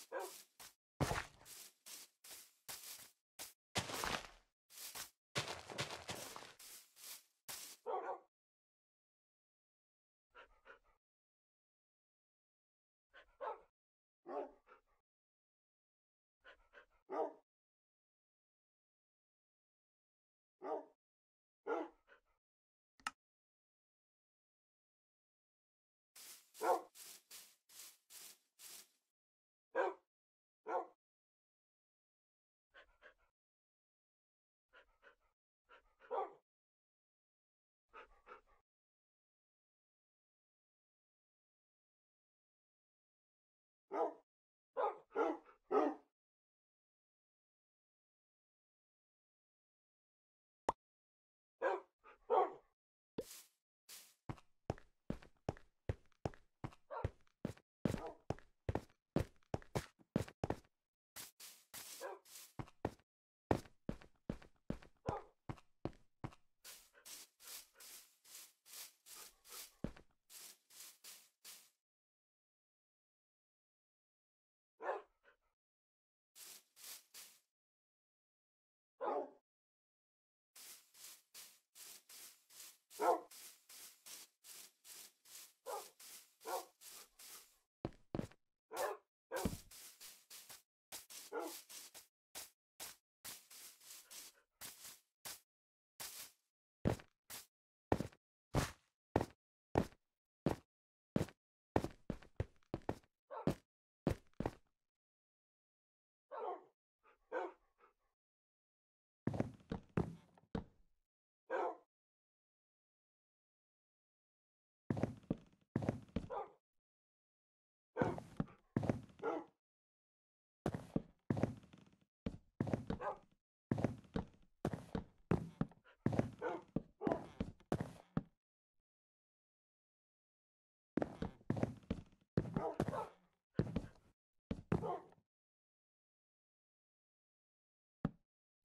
Oh.